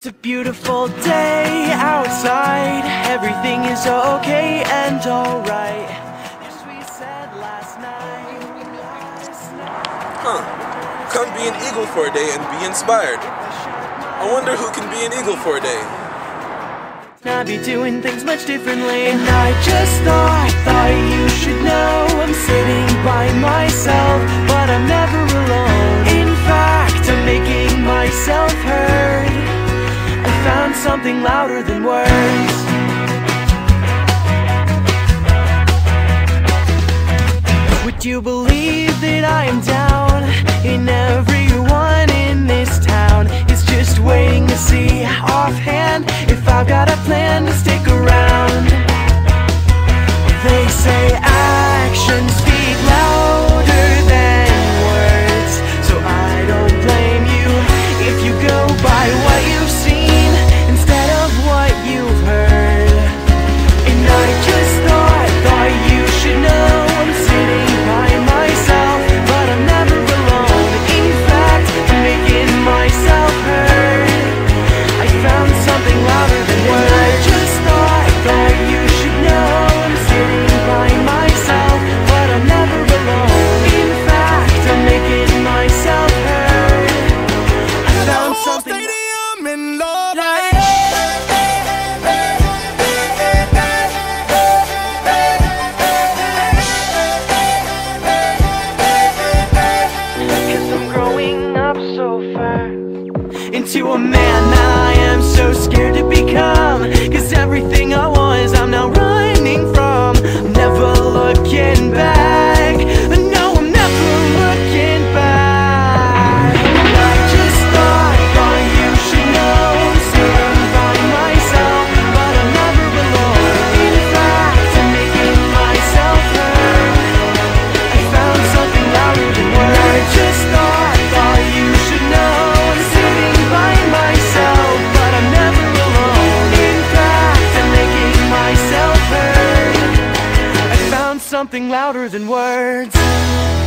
It's a beautiful day outside. Everything is okay and alright. Yes, we said last night. last night. Huh. Come be an eagle for a day and be inspired. I wonder who can be an eagle for a day. I'd be doing things much differently. And I just thought, thought you should know I'm sitting by myself, but I'm never alone. In fact, I'm making myself heard. Something louder than words. Would you believe that I am down in everyone Into a man. I am so scared to become something louder than words.